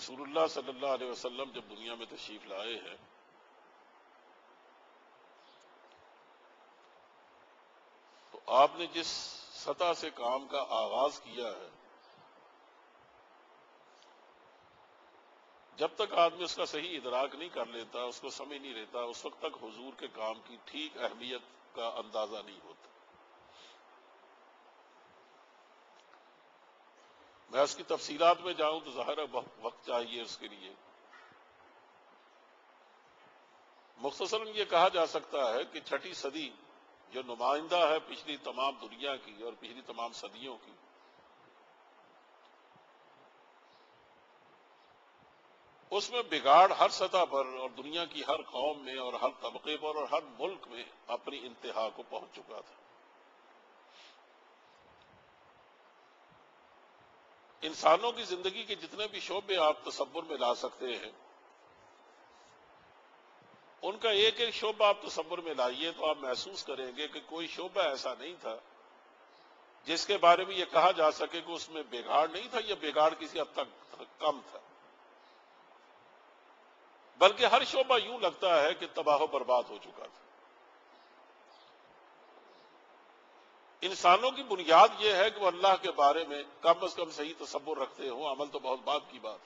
रसूल सल्लल्लाहु अलैहि वसल्लम जब दुनिया में तशरीफ़ लाए हैं तो आपने जिस सतह से काम का आगाज़ किया है, जब तक आदमी उसका सही इदराक नहीं कर लेता, उसको समझ नहीं लेता, उस वक्त तक हुजूर के काम की ठीक अहमियत का अंदाज़ा नहीं होता। मैं उसकी तफसीलात में जाऊँ तो ज़ाहिर है वक्त चाहिए उसके लिए। मुख्तसरन ये कहा जा सकता है कि छठी सदी जो नुमाइंदा है पिछली तमाम दुनिया की और पिछली तमाम सदियों की, उसमें बिगाड़ हर सतह पर और दुनिया की हर कौम में और हर तबके पर और हर मुल्क में अपनी इंतहा को पहुँच चुका था। इंसानों की ज़िंदगी के जितने भी शोबे आप तस्वुर में ला सकते हैं, उनका एक एक शोबा आप तस्वुर में लाइए तो आप महसूस करेंगे कि कोई शोबा ऐसा नहीं था जिसके बारे में यह कहा जा सके कि उसमें बिगाड़ नहीं था यह बिगाड़ किसी हद तक कम था। बल्कि हर शोबा यूँ लगता है कि तबाह बर्बाद हो चुका था। इंसानों की बुनियाद यह है कि वो अल्लाह के बारे में कम अज कम सही तस्वुर रखते हो, अमल तो बहुत बात की बात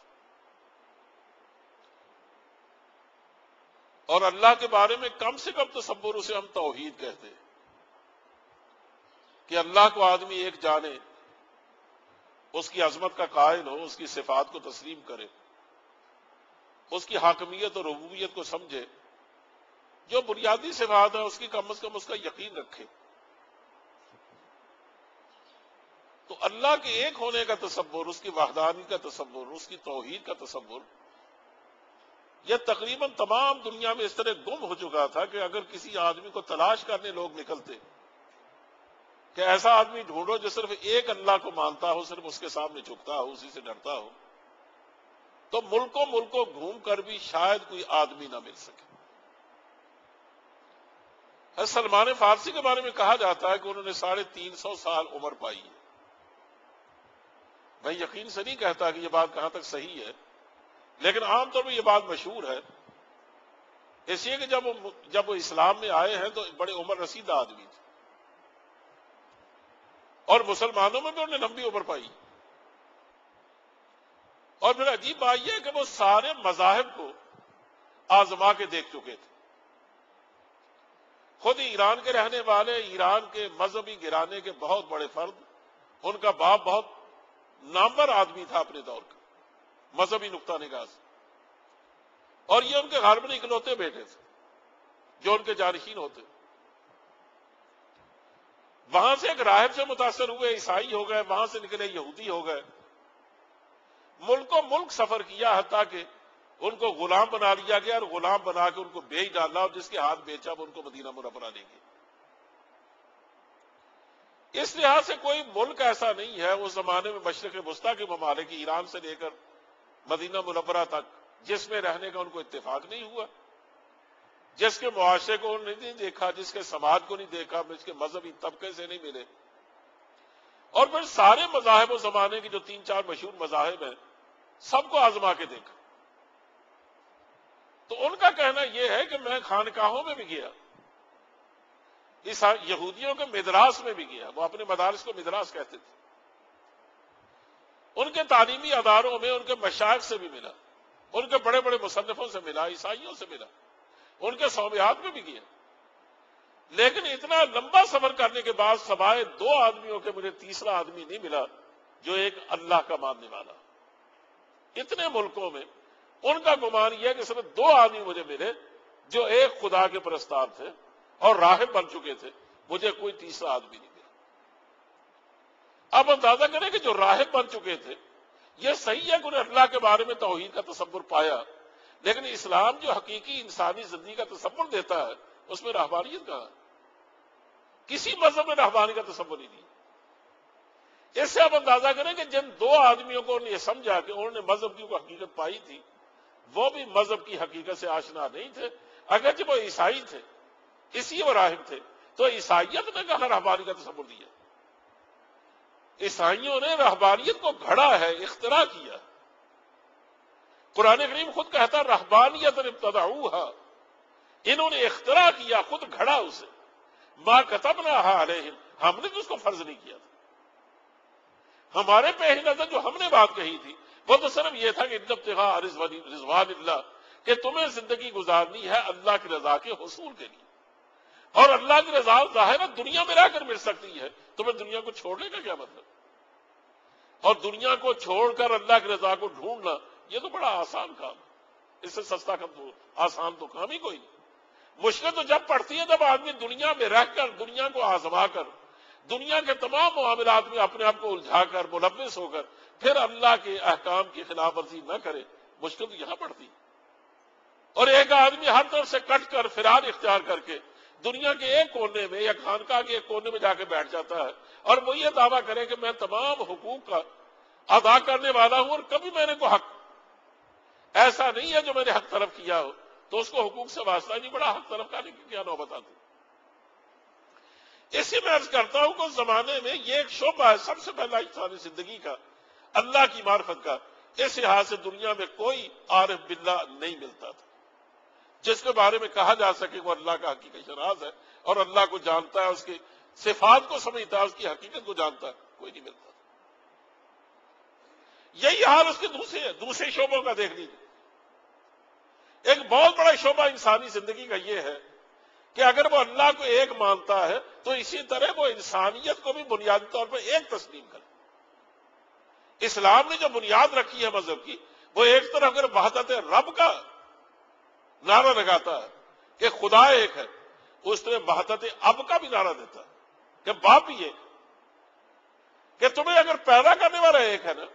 और अल्लाह के बारे में कम से कम तस्वुर उसे हम तोहीद कहते हैं। कि अल्लाह को आदमी एक जाने, उसकी अजमत का कायल हो, उसकी सिफात को तस्लीम करे, उसकी हाकमियत और रबूबियत को समझे, जो बुनियादी सिफात है, उसकी कम अज कम उसका यकीन रखे। तो अल्लाह के एक होने का तस्वुर, उसकी वाहदानी का तस्वुर, उसकी तोहहीद का तस्वुर, यह तकरीबन तमाम दुनिया में इस तरह गुम हो चुका था कि अगर किसी आदमी को तलाश करने लोग निकलते, कि ऐसा आदमी ढूंढो जो सिर्फ़ एक अल्लाह को मानता हो, सिर्फ़ उसके सामने झुकता हो, उसी से डरता हो तो मुल्कों मुल्कों घूम कर भी शायद कोई आदमी ना मिल सके। सलमान फारसी के बारे में कहा जाता है कि उन्होंने साढ़े तीन सौ साल उम्र पाई है। मैं यकीन से नहीं कहता कि यह बात कहाँ तक सही है, लेकिन आमतौर पर यह बात मशहूर है। इसलिए कि जब जब वो इस्लाम में आए हैं तो बड़े उम्र रसीदा आदमी थे। और मुसलमानों में भी उन्होंने लंबी उम्र पाई। और फिर अजीब बात यह कि वो सारे मजाहब को आजमा के देख चुके थे। खुद ईरान के रहने वाले, ईरान के मजहबी गिराने के बहुत बड़े फर्द, उनका बाप बहुत नामवर आदमी था अपने दौर का। मजहबी नुकता निगाह और ये उनके घर में इकलौते बेटे थे, जो उनके जानशीन होते। वहाँ से एक राहब से मुतासर हुए, ईसाई हो गए, वहाँ से निकले, यहूदी हो गए। मुल्क मुल्क सफ़र किया, हत्या कि उनको गुलाम बना लिया गया और गुलाम बना के उनको बेच डाला, और जिसके हाथ बेचा, वो उनको मदीना मुनवरा ले इस लिहाज से कोई मुल्क ऐसा नहीं है उस जमाने में मशरक मुस्ता के ममालिक ईरान से लेकर मदीना मुनवरा तक, जिसमें रहने का उनको इतफाक नहीं हुआ, जिसके मुआशरे को उन्होंने नहीं देखा, जिसके समाज को नहीं देखा, जिसके मजहबी तबके से नहीं मिले। और फिर सारे मजाहब जमाने की जो तीन चार मशहूर मजाहब हैं, सबको आजमा के देखा। तो उनका कहना यह है कि मैं खानकाहों में भी गया। इस यहूदियों के मिदरास में भी गया। वो अपने मदारस को मिदरास कहते थे। उनके तालीमी अदारों में, उनके मशाक से भी मिला। उनके बड़े बड़े मुसन्फों से मिला, ईसाइयों से मिला। उनके सौमियात में भी गया। लेकिन इतना लंबा सफ़र करने के बाद सवाए दो आदमियों के मुझे तीसरा आदमी नहीं मिला, जो एक अल्लाह का मानने वाला। इतने मुल्कों में उनका गुमान यह कि सिर्फ़ दो आदमी मुझे मिले, जो एक खुदा के प्रस्ताव थे। और राहब बन चुके थे। मुझे कोई तीसरा आदमी नहीं मिला अब अंदाज़ा करें कि जो राहब बन चुके थे यह सही है उन्हें अल्लाह के बारे में तोहहीद का तस्वुर पाया, लेकिन इस्लाम जो हकीकी इंसानी ज़िंदगी का तस्वुर देता है, उसमें रहबानियत कहा किसी मज़हब में रहबानी का तस्वुर नहीं दिया। इससे आप अंदाज़ा करें कि जिन दो आदमियों को उन्होंने समझा कि उन्होंने मज़हब की हकीकत पाई थी, वो भी मज़हब की हकीकत से आशना नहीं थे। अगर जब वो ईसाई थे इसी वो राहिब थे। तो ईसाइयत ने कहा रहबानी का तस्वुर दिया ईसाइयों ने रहबानियत को घड़ा है, इख्तरा किया। कुरान करीम खुद कहता, रहबानियत इब्तदाऊ इन्होंने इख्तरा किया, खुद घड़ा उसे। माँ कतब ना हमने तो उसको फ़र्ज़ नहीं किया था। हमारे पहली नज़र जो हमने बात कही थी, वो तो सिर्फ़ ये था कि रिजवान कि तुम्हें ज़िंदगी गुजारनी है अल्लाह की रजा के हसूल के लिए। और अल्लाह की रजा ज़ाहिर दुनिया में रहकर मिल सकती है। तो तुम्हें दुनिया को छोड़ने का क्या मतलब? और दुनिया को छोड़कर अल्लाह की रजा को ढूंढना यह तो बड़ा आसान काम है। इससे सस्ता काम तो आसान तो काम ही कोई नहीं। मुश्किल तो जब पड़ती है, जब आदमी दुनिया में रहकर, दुनिया को आजमा कर दुनिया के तमाम मामलात में अपने आप को उलझाकर मुलविस होकर, फिर अल्लाह के अहकाम की खिलाफ वर्जी न करे, मुश्किल तो यहाँ पड़ती और एक आदमी हर तरफ़ से कट कर फिरार इख्तियार करके दुनिया के एक कोने में या खानका के एक कोने में जाके बैठ जाता है। और वो ये दावा करे कि मैं तमाम हुकूक का अदा करने वाला हूँ और कभी मैंने को हक ऐसा नहीं है जो मैंने हक तरफ़ किया हो। तो उसको हुकूक से वास्ता नहीं, बड़ा हक तरफ़ की क्या नौबत आती इसी में अर्ज़ करता हूँ कि जमाने में ये एक शोभा है, सबसे पहला इंसानी ज़िंदगी का, अल्लाह की मार्फत का। इस लिहाज से दुनिया में कोई आरफ बिल्ला नहीं मिलता था। जिसके बारे में कहा जा सके वो अल्लाह का हकीकत शराज है और अल्लाह को जानता है, उसकी सिफात को समझता है, उसकी हकीकत को जानता है, कोई नहीं मिलता। यही हाल उसके दूसरे है, दूसरे शोबों का देख लीजिए। एक बहुत बड़ा शोबा इंसानी ज़िंदगी का यह है कि अगर वो अल्लाह को एक मानता है तो इसी तरह वो इंसानियत को भी बुनियादी तौर पर एक तस्लीम करे। इस्लाम ने जो बुनियाद रखी है मज़हब की, वो एक तरफ़ अगर वहदत रब का नारा लगाता है कि खुदा एक है। उस तरह वहदत अब का भी नारा देता है कि बाप ही एक कि तुम्हें अगर पैदा करने वाला एक है ना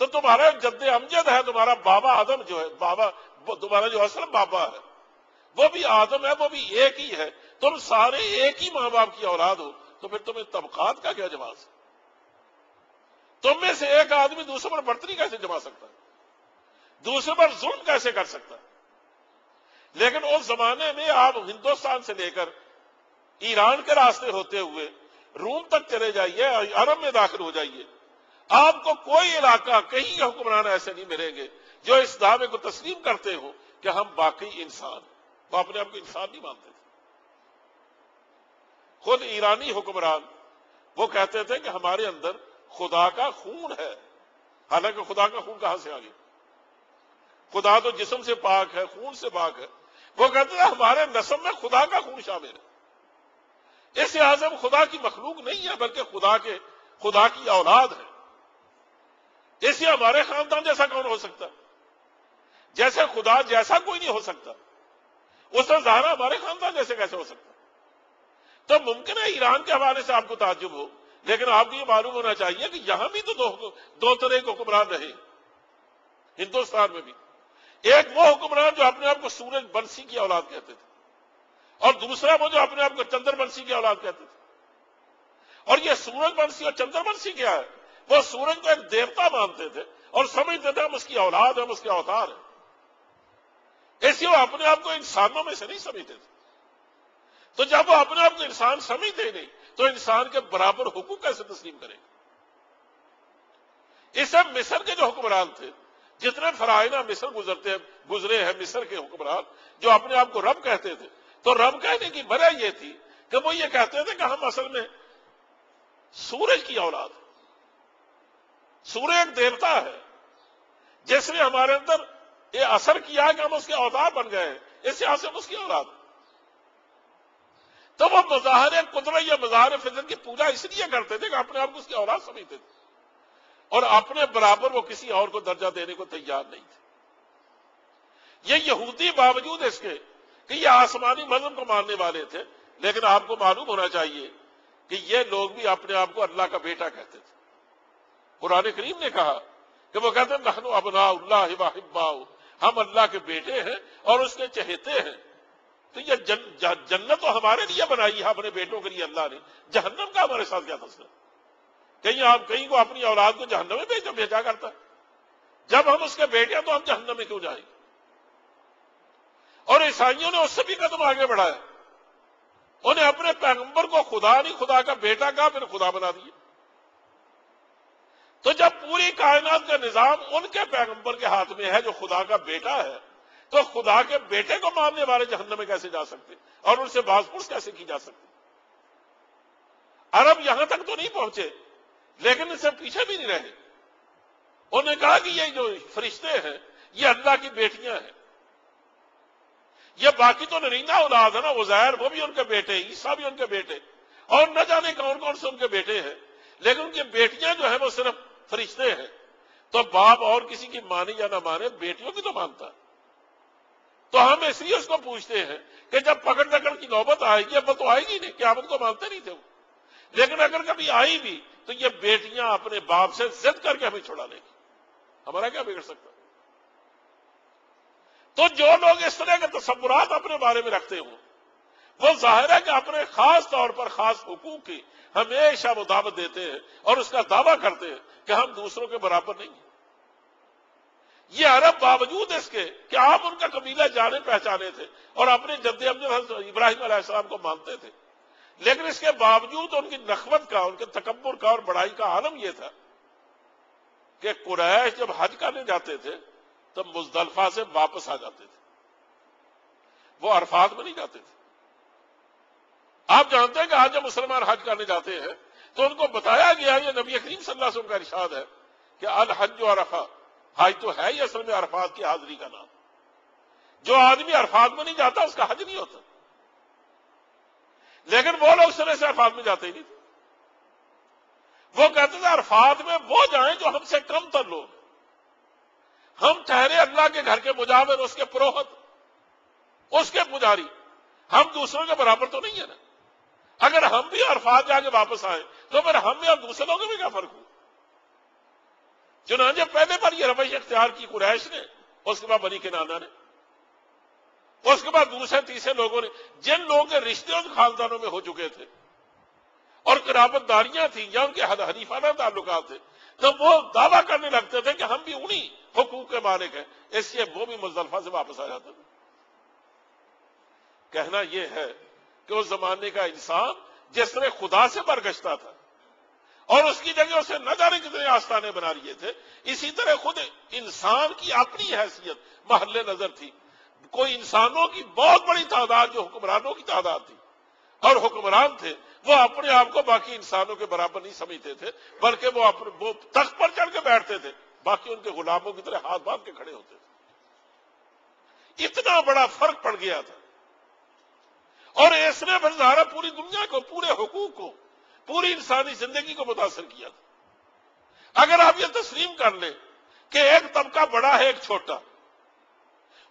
तो तुम्हारा जद्द अमजद है, तुम्हारा बाबा आदम जो है, बाबा, तुम्हारा जो असल बाबा है, वो भी आदम है, वो भी एक ही है। तुम सारे एक ही माँ बाप की औलाद हो तो फिर तुम्हें तबकात का क्या जवाब है? तुम में से एक आदमी दूसरे पर बढ़तरी कैसे जमा सकता है? दूसरे पर जुल्म कैसे कर सकता है? लेकिन उस जमाने में आप हिंदुस्तान से लेकर ईरान के रास्ते होते हुए रूम तक चले जाइए अरब में दाखिल हो जाइए। आपको कोई इलाका, कहीं हुक्मरान ऐसे नहीं मिलेंगे जो इस दावे को तस्लीम करते हो कि हम बाकी इंसान वो अपने आप को इंसान नहीं मानते थे। खुद ईरानी हुक्मरान, वो कहते थे कि हमारे अंदर खुदा का खून है। हालाँकि खुदा का खून कहाँ से आ गया? खुदा तो जिसम से पाक है, खून से पाक है। वो कहते थे हमारे नसम में खुदा का खून शामिल है। इस लिहाज से खुदा की मखलूक नहीं है, बल्कि खुदा के, खुदा की औलाद है। इसलिए हमारे खानदान जैसा कौन हो सकता? जैसे खुदा जैसा कोई नहीं हो सकता। उससे जहरा हमारे खानदान जैसे कैसे हो सकता? तो मुमकिन है ईरान के हवाले से आपको ताजुब हो, लेकिन आपको यह मालूम होना चाहिए कि यहाँ भी तो दो दो तरह के हुक्मरान रहे, हिंदुस्तान में भी। एक वो हुक्मरान जो अपने आप को सूरज बंसी की औलाद कहते थे। और दूसरा वो जो अपने आप को चंद्र बंसी की औलाद कहते थे। और ये सूरज बंसी और चंद्र बंसी क्या है? वो सूरज को एक देवता मानते थे और समझते थे हम उसकी औलाद हम उसके अवतार है। ऐसे वो अपने आप को इंसानों में से नहीं समझते थे। तो जब वो अपने आप को इंसान समझते नहीं तो इंसान के बराबर हुकूक कैसे तस्लीम करेंगे? इस सब मिस्र के जो हुक्मरान थे जितने फराइना मिस्र गुजरते गुजरे हैं मिस्र के हुक्मरान, जो अपने आप को रब कहते थे। तो रब कहने की वजह यह थी कि वो ये कहते थे कि हम असल में सूरज की औलाद सूर्य एक देवता है, जिसने हमारे अंदर ये असर किया कि हम उसके अवतार बन गए हैं। इस यहाँ से हम उसकी औलाद तो वो मजाहर कुदरत या मजाहर फिजर की पूजा इसलिए करते थे कि अपने आप को उसकी औलाद समझते थे। और अपने बराबर वो किसी और को दर्जा देने को तैयार नहीं थे। ये यहूदी बावजूद इसके कि ये आसमानी मज़हब को मानने वाले थे लेकिन आपको मालूम होना चाहिए कि ये लोग भी अपने आप को अल्लाह का बेटा कहते थे। कुरान करीम ने कहा कि वो कहते नहनो अबनाउल्लाह हम अल्लाह के बेटे हैं और उसके चहेते हैं। तो ये जन, जन्नत तो हमारे लिए बनाई है अपने बेटों के लिए अल्लाह ने। जहन्नम का हमारे साथ क्या मसला कहीं आप कहीं को अपनी औलाद को जहन्नम में भेजा भेजा करता? जब हम उसके बेटे तो हम जहन्नम में क्यों जाएँगे? और ईसाइयों ने उससे भी कदम आगे बढ़ाया। उन्हें अपने पैगंबर को खुदा नहीं, खुदा का बेटा कहा, फिर खुदा बना दिया। तो जब पूरी कायनात का निज़ाम उनके पैगंबर के हाथ में है, जो खुदा का बेटा है तो खुदा के बेटे को मानने वाले जहन्नम में कैसे जा सकते? और उनसे बाजपुरुष कैसे की जा सकती? अरब यहाँ तक तो नहीं पहुँचे। लेकिन इससे पीछे भी नहीं रहे उन्होंने कहा कि ये जो फरिश्ते हैं, ये अल्लाह की बेटियाँ हैं। ये बाकी तो नरीना औलाद है ना, उजैर, वो भी उनके बेटे ईसा भी उनके बेटे और न जाने कौन कौन से उनके बेटे हैं। लेकिन उनकी बेटियाँ जो है, वो सिर्फ़ फरिश्ते हैं। तो बाप और किसी की माने या ना माने, बेटियों की तो मानता तो हम इसलिए उसको पूछते हैं कि जब पकड़ दकड़ की नौबत आएगी, अब तो आएगी नहीं क्या को मानते नहीं थे वो। लेकिन अगर कभी आई भी तो ये बेटियाँ अपने बाप से जिद करके हमें छुड़ा लेगी। हमारा क्या बिगड़ सकता? तो जो लोग इस तरह के तस्वुरात अपने बारे में रखते हो, वो ज़ाहिर है कि अपने खास तौर पर, खास हुकूक की हमेशा वो दावत देते हैं और उसका दावा करते हैं कि हम दूसरों के बराबर नहीं ये अरब बावजूद इसके कि आप उनका कबीला जाने पहचाने थे और अपने जद्द अब्दुल इब्राहिम को मानते थे। लेकिन इसके बावजूद उनकी नखवत का, उनके तकबर का और बड़ाई का आलम यह था कि कुरैश जब हज करने जाते थे तो मुजदलफा से वापस आ जाते थे। वो अरफात में नहीं जाते थे। आप जानते हैं कि आज जब मुसलमान हज करने जाते हैं तो उनको बताया गया ये नबी करीम सल्लल्लाहु का इशाद है कि अल हज अरफा, हज तो है ही असल में अरफात की हाजिरी का नाम। जो आदमी अरफात में नहीं जाता, उसका हज नहीं होता। लेकिन वो लोग सिरे से अरफात में जाते ही नहीं थे। वो कहते थे, अरफात में वो जाए जो हमसे कम तर लोग। हम ठहरे अल्लाह के घर के मुजावर, उसके पुरोहित, उसके पुजारी। हम दूसरों के बराबर तो नहीं है ना। अगर हम भी अरफात जाके वापस आए तो फिर हम भी और दूसरे लोगों में क्या फ़र्क हो चुनाचे पहले बार ये रवैया इख्तियार की कुरैश ने, उसके बाद बनी के नाना ने। उसके बाद दूसरे तीसरे लोगों ने, जिन लोगों के रिश्ते उन खानदानों में हो चुके थे, और कराबतदारियाँ थी, या उनके हरीफाना ताल्लुक थे तो वो दावा करने लगते थे कि हम भी उन्हीं हकूक के मालिक हैं। इसलिए वो भी मुजलफा से वापस आ जाते थे। कहना यह है कि उस जमाने का इंसान, जिस तरह खुदा से बरगश्ता था, और उसकी जगह उसे न जाने कितने आस्थाने बना लिए थे, इसी तरह खुद इंसान की अपनी हैसियत, महल नज़र थी। कोई इंसानों की बहुत बड़ी तादाद, जो हुक्मरानों की तादाद थी, और हुक्मरान थे, वो अपने आप को बाकी इंसानों के बराबर नहीं समझते थे, बल्कि वो अपने, वो तख्त पर चढ़ के बैठते थे, बाकी उनके गुलामों की तरह हाथ बाँध के खड़े होते थे। इतना बड़ा फ़र्क पड़ गया था। और इसने फिर पूरी दुनिया को, पूरे हुकूक को, पूरी इंसानी ज़िंदगी को मुतासर किया था। अगर आप ये तस्लीम कर लें कि एक तबका बड़ा है, एक छोटा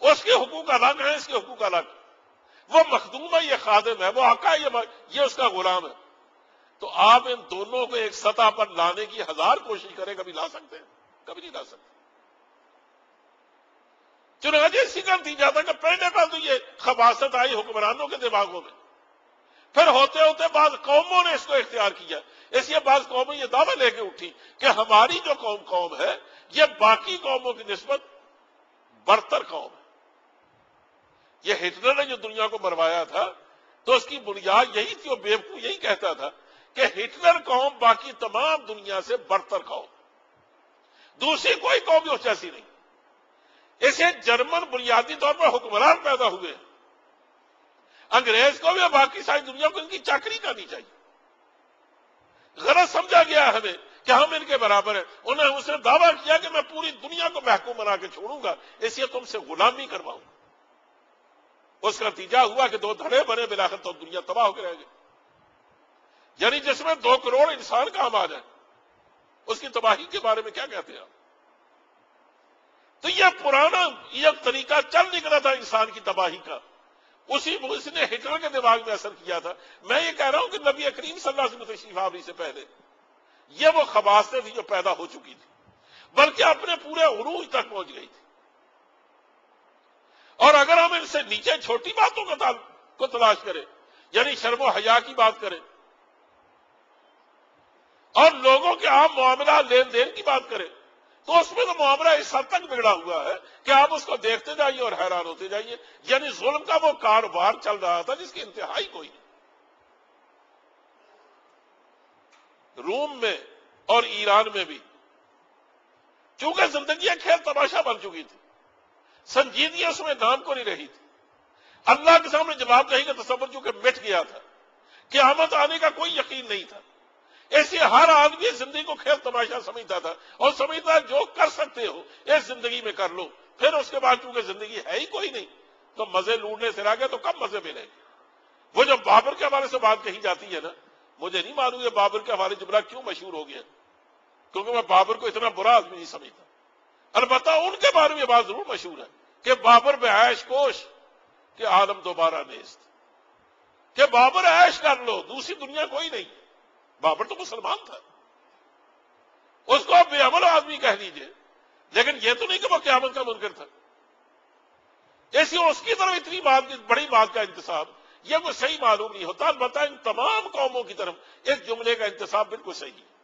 उसके हुकूक अलग है इसके हुकूक अलग। वो मखदूम है ये खादिम है वो आका है ये, ये उसका गुलाम है। तो आप इन दोनों को एक सतह पर लाने की हज़ार कोशिश करें कभी ला सकते हैं कभी नहीं ला सकते। चुनाचे इसी का था कि पहले का तो ये खबासत आई हुक्मरानों के दिमागों में। फिर होते होते बाद कौमों ने इसको इख्तियार किया। इसलिए बाद कौमें ये दावा लेके उठी कि हमारी जो कौम कौम है ये बाकी कौमों की नस्बत बरतर कौम ये हिटलर ने जो दुनिया को मरवाया था तो उसकी बुनियाद यही थी और बेवकूफ़ यही कहता था कि हिटलर कौम बाकी तमाम दुनिया से बरतर कौम दूसरी कोई कौम उस जैसी नहीं। इसे जर्मन बुनियादी तौर पर हुक्मरान पैदा हुए अंग्रेज़ को भी बाकी सारी दुनिया को इनकी चाकरी करनी चाहिए। गलत समझा गया हमें कि हम इनके बराबर हैं। उन्होंने उसने दावा किया कि मैं पूरी दुनिया को महकूम बना के छोड़ूँगा, इसलिए तुमसे गुलामी करवाऊँगा। उसका नतीजा हुआ कि दो धड़े बने बिलाखिर तो दुनिया तबाह होकर रह गई। यानी जिसमें दो करोड़ इंसान काम आ जाए, उसकी तबाही के बारे में क्या कहते हैं आप? तो यह पुराना, यह तरीका चल निकला था इंसान की तबाही का। उसी उसने हिटलर के दिमाग में असर किया था। मैं ये कह रहा हूँ कि नबी करीम सल्लल्लाहु अलैहि से पहले, यह वो खबासतें थी जो पैदा हो चुकी थी, बल्कि अपने पूरे उरूज तक पहुँच गई थी। और अगर हम इनसे नीचे छोटी बातों का को तलाश करें, यानी शर्म हया की बात करें, और लोगों के आम मामला लेन देन की बात करें तो उसमें तो मामला इस हद तक बिगड़ा हुआ है कि आप उसको देखते जाइए और हैरान होते जाइए, यानी जुल्म का वो कारोबार चल रहा था जिसकी इंतहाई कोई नहीं। रोम में और ईरान में भी, चूँकि ज़िंदगी खेल तमाशा बन चुकी थी संजीदगी उसमें नाम को नहीं रही थी। अल्लाह के सामने जवाब नहीं का तस्वर चूँकि मिट गया था। कि आमद आने का कोई यकीन नहीं था। ऐसे हर आदमी ज़िंदगी को खेल तमाशा समझता था और समझता जो कर सकते हो, इस ज़िंदगी में कर लो। फिर उसके बाद चूँकि ज़िंदगी है ही कोई नहीं तो मज़े लूटने से रह गए तो कब मज़े मिलेंगे वो जब बाबर के हवाले से बात कही जाती है ना, मुझे नहीं मालूम ये बाबर के हवाले जुमला क्यों मशहूर हो गया, क्योंकि मैं बाबर को इतना बुरा आदमी नहीं समझता। अलबत्ता उनके बारे में बात ज़रूर मशहूर है कि बाबर में ऐश कोश कि आलम दोबारा नेस्त कि बाबर ऐश कर लो, दूसरी दुनिया कोई नहीं। बाबर तो मुसलमान था। उसको आप बेअमल आदमी कह लीजिए, लेकिन यह तो नहीं कि वो क्यामत का मुनकर था। ऐसी उसकी तरफ़ इतनी बात बड़ी बात का इंतसाब यह कोई सही मालूम नहीं होता। अलबत्ता इन तमाम कौमों की तरफ़ इस जुमले का इंतसाब बिल्कुल सही है।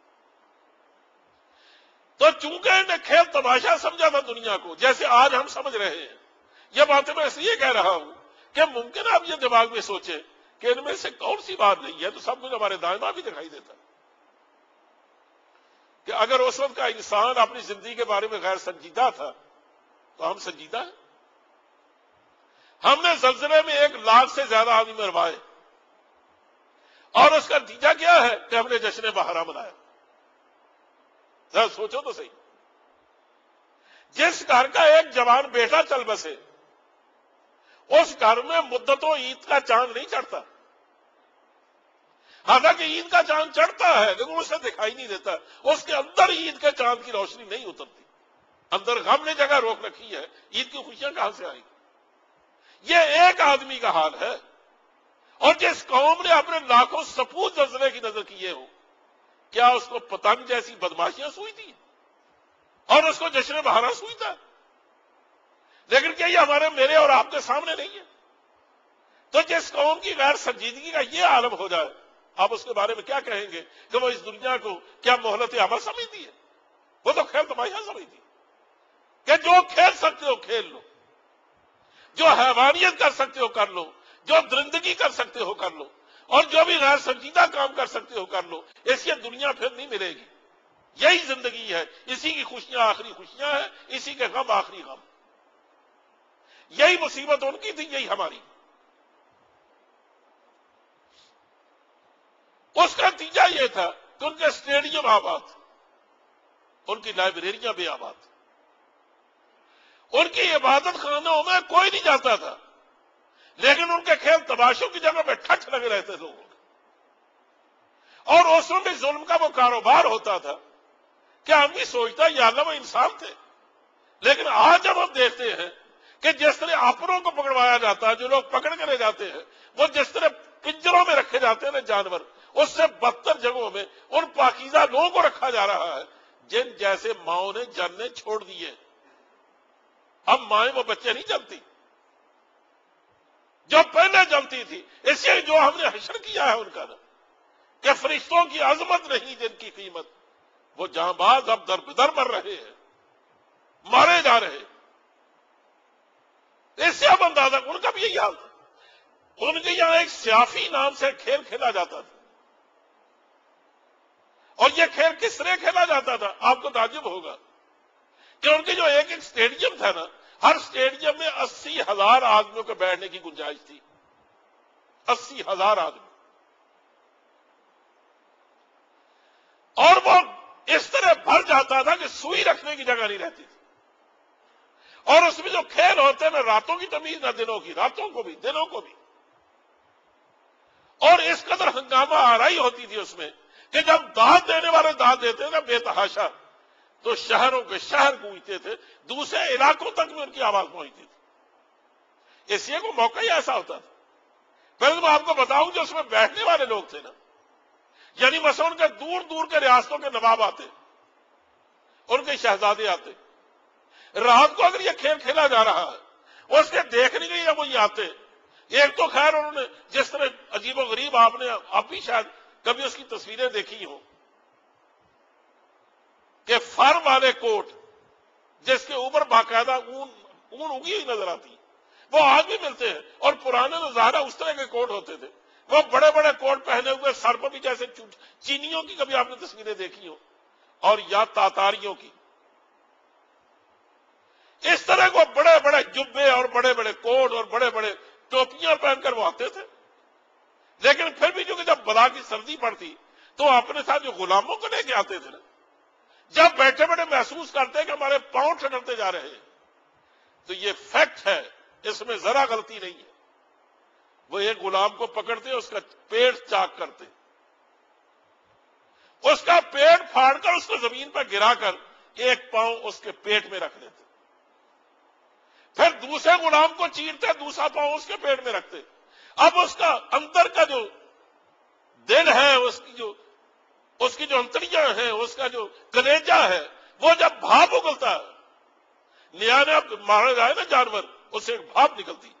तो चूँकि इन्हें खेल तमाशा समझा था दुनिया को, जैसे आज हम समझ रहे हैं यह बातें मैं इसलिए कह रहा हूँ कि मुमकिन आप ये दिमाग में सोचे कि इनमें से कौन सी बात नहीं है तो सब कुछ हमारे दायमा भी दिखाई देता कि अगर उस वक्त का इंसान अपनी ज़िंदगी के बारे में गैर संजीदा था तो हम संजीदा हैं। हमने जलजले में एक लाख से ज़्यादा आदमी मरवाए। और उसका नतीजा क्या है कि हमने जश्न बहारा मनाया। जरा सोचो तो सही। जिस घर का एक जवान बेटा चल बसे, उस घर में मुद्दतों ईद का चाँद नहीं चढ़ता। हालाँकि ईद का चाँद चढ़ता है, लेकिन उसे दिखाई नहीं देता। उसके अंदर ईद के चाँद की रोशनी नहीं उतरती। अंदर गम ने जगह रोक रखी है ईद की खुशियाँ कहाँ से आएँगी? यह एक आदमी का हाल है, और जिस कौम ने अपने लाखों सपूत जजले की नज़र किए हो क्या उसको पतंग जैसी बदमाशियाँ सुई थी? और उसको जश्न बहाना सुई था? लेकिन क्या ये हमारे मेरे और आपके सामने नहीं है? तो जिस कौम की गैर संजीदगी का यह आलम हो जाए, आप उसके बारे में क्या कहेंगे कि वो इस दुनिया को क्या मोहलत अमल समझती है? वो तो खेल तमाशा समझती कि जो खेल सकते हो खेल लो। जो हैवानियत कर सकते हो कर लो। जो दरिंदगी कर सकते हो कर लो। और जो भी गैर संजीदा काम कर सकते हो कर लो। ऐसी दुनिया फिर नहीं मिलेगी। यही ज़िंदगी है। इसी की खुशियाँ आखिरी खुशियाँ हैं। इसी के गम आखिरी गम। यही मुसीबत उनकी थी, यही हमारी। उसका नतीजा यह था कि उनके स्टेडियम आबाद। उनकी लाइब्रेरियाँ भी आबाद। उनकी इबादत खानों में कोई नहीं जाता था। लेकिन उनके खेल तबाशों की जगह पे ठठ लगे रहते लोगों। और उसमें भी जुल्म का वो कारोबार होता था क्या हम भी सोचता ये इंसान थे। लेकिन आज जब हम देखते हैं कि जिस तरह अपनों को पकड़वाया जाता है, जो लोग पकड़ के ले जाते हैं, वो जिस तरह पिंजरों में रखे जाते हैं ना जानवर, उससे बदतर जगहों में उन पाकिजा लोगों को रखा जा रहा है, जिन जैसे माओ ने जनने छोड़ दिए। अब माए वो बच्चे नहीं जमती। जो पहले जमती थी, इसलिए जो हमने हशर किया है उनका ना, कि फरिश्तों की अजमत नहीं, जिनकी कीमत, वो जहांबाज अब दर बदर मर रहे हैं, मारे जा रहे इससे अब अंदाज़ा, उनका भी यही हाल था। उनके यहाँ एक सियाफी नाम से खेल खेला जाता था। और यह खेल किस तरह खेला जाता था, आपको ताजुब होगा, कि उनके जो एक एक स्टेडियम था ना हर स्टेडियम में अस्सी हज़ार आदमियों के बैठने की गुंजाइश थी। अस्सी हज़ार आदमी। और वो इस तरह भर जाता था कि सुई रखने की जगह नहीं रहती थी। और उसमें जो खेल होते हैं ना, रातों की तमीज ना दिनों की, रातों को भी, दिनों को भी। और इस कदर हंगामा आ रही होती थी उसमें कि जब दाद देने वाले दाद देते ना, बेतहाशा। तो शहरों के शहर गूंजते थे, दूसरे इलाकों तक भी उनकी आवाज़ पहुँचती थी। इसलिए को मौका ही ऐसा होता था। पहले तो मैं आपको बताऊँ, जो उसमें बैठने वाले लोग थे ना, यानी मसलन उनके दूर दूर के रियासतों के नवाब आते, उनके शहजादे आते। रात को अगर यह खेल खेला जा रहा है उसके देखने के लिए वो ये आते। एक तो खैर उन्होंने, जिस तरह अजीब गरीब आपने, आप भी शायद कभी उसकी तस्वीरें देखी हो कि फर वाले कोट, जिसके ऊपर बाकायदा ऊन ऊन उगी हुई नज़र आती वो आज भी मिलते हैं। और पुराने तो ज़्यादा उस तरह के कोट होते थे। वो बड़े बड़े कोट पहने हुए सर पर भी जैसे चीनियों की कभी आपने तस्वीरें देखी हो? और या तातारियों की। इस तरह को बड़े बड़े जुब्बे और बड़े बड़े कोट और बड़े बड़े टोपियाँ पहनकर वो आते थे। लेकिन फिर भी जो कि जब बला की सर्दी पड़ती तो अपने साथ जो गुलामों को लेके आते थे जब बैठे बैठे महसूस करते हैं कि हमारे पाँव ठंडते जा रहे हैं। तो ये फैक्ट है, इसमें जरा गलती नहीं है। वो एक गुलाम को पकड़ते उसका पेट चाक करते उसका पेट फाड़कर उसको ज़मीन पर गिराकर एक पाँव उसके पेट में रख देते फिर दूसरे गुलाम को चीरते दूसरा पाँव उसके पेट में रखते अब उसका अंतर का जो दिल है, उसकी जो उसकी जो अंतरियाँ हैं, उसका जो कलेजा है, वो जब भाप उगलता है निया मारा जाए ना जानवर, उससे एक भाप निकलती।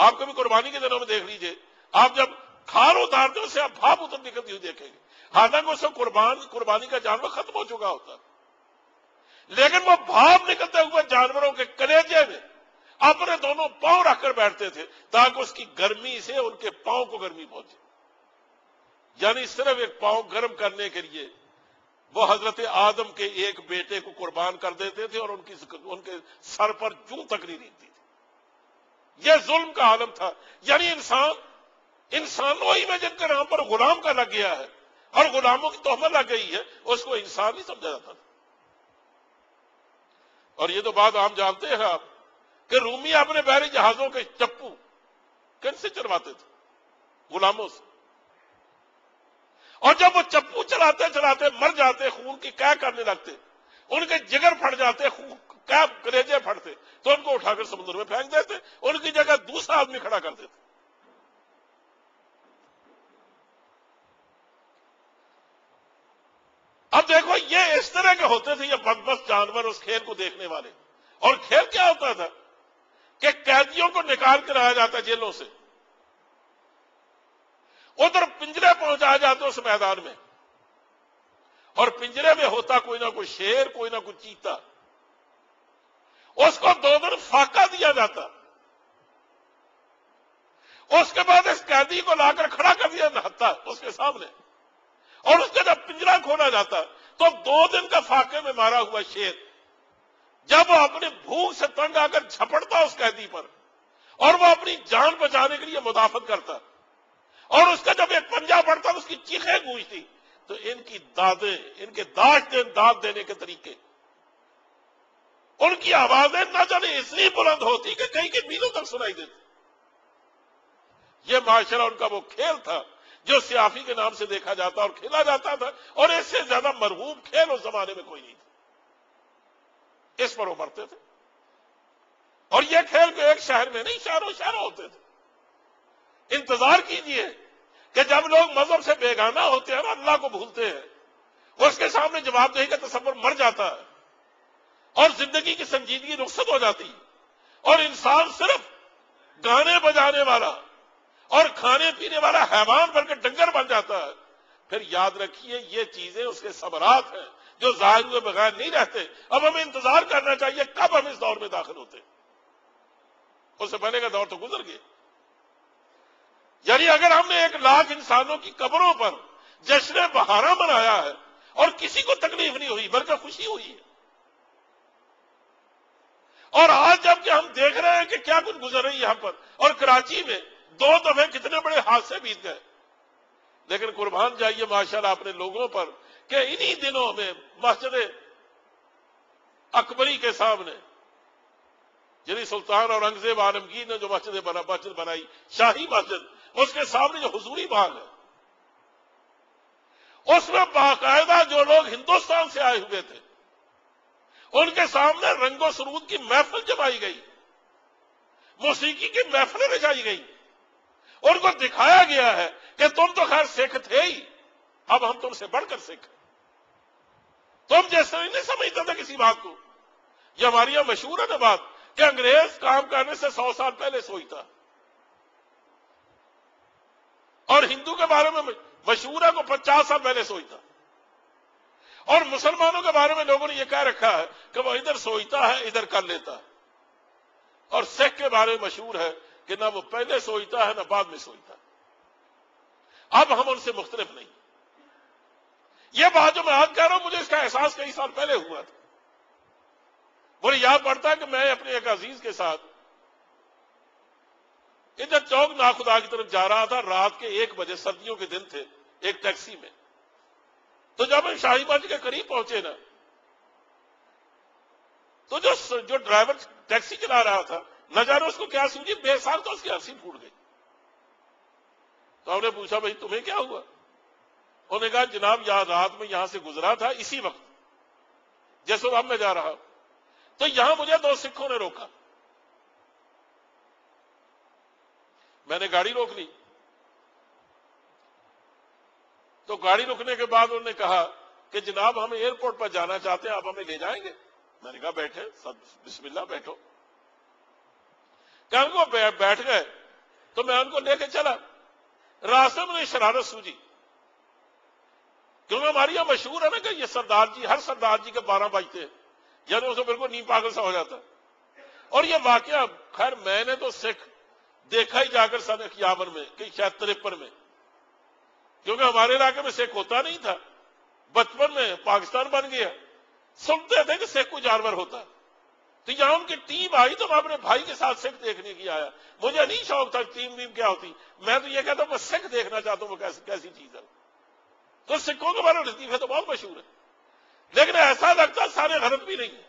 आप कभी कुर्बानी के दिनों में देख लीजिए, आप जब खार उतारते उससे आप भाप उतर निकलती हुई देखेंगे। हालाँकि उससे कुर्बान, कुर्बानी का जानवर खत्म हो चुका होता लेकिन वो भाप निकलते हुए जानवरों के कलेजे में अपने दोनों पाँव रखकर बैठते थे, ताकि उसकी गर्मी से उनके पाँव को गर्मी पहुँचे। यानी सिर्फ़ एक पाँव गर्म करने के लिए। वो हज़रत आदम के एक बेटे को कुर्बान कर देते थे और उनकी उनके सर पर जू तक नहीं रहती थी। यह जुल्म का आलम था। यानी इंसान, इंसानों ही में जिनके नाम पर गुलाम का लग गया है और गुलामों की तोहमत लग गई है, उसको इंसान ही समझा जाता था। और ये तो बात आप जानते हैं आप कि रूमी अपने बहरी जहाजों के चप्पू कैसे चलवाते थे? गुलामों से। और जब वो चप्पू चलाते चलाते मर जाते, खून की क्या करने लगते, उनके जिगर फट जाते क्या कलेजे फटते तो उनको उठाकर समुद्र में फेंक देते, उनकी जगह दूसरा आदमी खड़ा कर देते। अब देखो, ये इस तरह के होते थे, ये बदमस्त जानवर उस खेल को देखने वाले। और खेल क्या होता था? कि कैदियों को निकाल कर आया जाता जेलों से। उधर पिंजरे पहुँचाया जाते उस मैदान में। और पिंजरे में होता कोई ना कोई शेर, कोई ना कोई चीता। उसको दो दिन फाका दिया जाता। उसके बाद इस कैदी को लाकर खड़ा कर दिया नहत्ता उसके सामने। और उसका जब पिंजरा खोला जाता तो दो दिन का फाके में मारा हुआ शेर, जब वो अपनी भूख से तंग आकर झपड़ता उस कैदी पर, और वो अपनी जान बचाने के लिए मुदाफत करता। और उसका जब एक पंजा पड़ता उसकी चीखें गूंजती। तो इनकी दादे इनके दाद दे, दाद देने के तरीके। उनकी आवाज़ें न जाने इसलिए बुलंद होती कि कहीं के मीलों तक सुनाई देती। यह माशरा उनका वो खेल था जो सियाफी के नाम से देखा जाता और खेला जाता था और इससे ज़्यादा मरहूब खेल उस जमाने में कोई नहीं था। इस पर वो मरते थे। और यह खेल को एक शहर में नहीं शहरों शहरों होते थे। इंतज़ार कीजिए कि जब लोग मज़हब से बेगाना होते हैं ना अल्लाह को भूलते हैं। उसके सामने जवाबदेही का तस्वर मर जाता है। और ज़िंदगी की संजीदगी रुखसत हो जाती और इंसान सिर्फ़ गाने बजाने वाला और खाने पीने वाला हैवान बनकर डंगर बन जाता है। फिर याद रखिए, ये चीज़ें उसके सबरात हैं, जो ज़ाहिर हुए बगैर नहीं रहते। अब हमें इंतज़ार करना चाहिए, कब हम इस दौर में दाखिल होते उससे पहले का दौर तो गुजर गया। यानी अगर हमने एक लाख इंसानों की कब्रों पर जश्न बहारा मनाया है और किसी को तकलीफ़ नहीं हुई, बल्कि खुशी हुई है। और आज जबकि हम देख रहे हैं कि क्या कुछ गुजर रही है यहाँ पर, और कराची में दो दफे कितने बड़े हादसे बीत गए। लेकिन कुर्बान जाइए, माशाल्लाह, अपने लोगों पर कि इन्हीं दिनों में मस्जिद अकबरी के सामने जिन्हें सुल्तान और अंगजेब आलमगीर ने जो मस्जिद बना मस्जिद बनाई, शाही मस्जिद उसके सामने जो हजूरी बाग है। उसमें बाकायदा जो लोग हिंदुस्तान से आए हुए थे, उनके सामने रंगो सरूद की महफिल जमाई गई, मौसीकी की महफिलें रचाई गई। उनको दिखाया गया है कि तुम तो खैर सिख थे ही, अब हम तुमसे बढ़कर सिख तुम जैसे नहीं समझते थे किसी बात को। यह हमारी यहाँ मशहूर है ना बात कि अंग्रेज़ काम करने से सौ साल पहले सोचता और हिंदू के बारे में मशहूर है को पचास साल पहले सोचता और मुसलमानों के बारे में लोगों ने यह कह रखा है कि वो इधर सोचता है, इधर कर लेता है। और सिख के बारे में मशहूर है कि ना वो पहले सोचता है, ना बाद में सोचता है। अब हम उनसे मुख्तलिफ़ नहीं। ये बात जो मैं आज कह रहा हूँ, मुझे इसका एहसास कई साल पहले हुआ था। मुझे याद पड़ता है कि मैं अपने एक अज़ीज़ के साथ इधर चौक नाखुदा की तरफ़ जा रहा था, रात के एक बजे, सर्दियों के दिन थे, एक टैक्सी में। तो जब हम शाहीबाज के करीब पहुँचे ना तो जो जो ड्राइवर टैक्सी चला रहा था, न जाने उसको क्या सूझी बेसार तो उसकी हँसी फूट गई। तो हमने पूछा, भाई, तुम्हें क्या हुआ? उन्होंने कहा, जनाब, यहाँ रात में यहाँ से गुजरा था, इसी वक्त, जैसे अब मैं जा रहा हूँ। तो यहाँ मुझे दो सिखों ने रोका। मैंने गाड़ी रोक ली तो गाड़ी रुकने के बाद उन्होंने कहा कि जनाब, हम एयरपोर्ट पर जाना चाहते हैं, आप हमें ले जाएँगे। मैंने कहा, बैठे, सब बिस्मिल्लाह, बैठो। क्या उनको बैठ गए। तो मैं उनको लेके चला। रास्ते में शरारत सूझी। क्योंकि हमारी यहाँ मशहूर है ना कि ये सरदार जी, हर सरदार जी के बारह बजते हैं यानी उसको बिल्कुल नींद पागल सा हो जाता। और ये वाक्य, खैर, मैंने तो सिख देखा ही जाकर सन इक्यावन में कि शायद तिरपन में। क्योंकि हमारे इलाके में सिख होता नहीं था। बचपन में पाकिस्तान बन गया। सुनते थे कि सिख को जानवर होता। है तो यहाँ उनकी टीम आई तो मैं अपने भाई के साथ सिख देखने की आया। मुझे नहीं शौक था टीम वीम क्या होती। मैं तो ये कहता हूँ, मैं सिख देखना चाहता हूँ कैसी कैसी चीज़ है। तो सिखों के बारे में लतीफे तो बहुत मशहूर है। लेकिन ऐसा लगता सारे गलत भी नहीं है।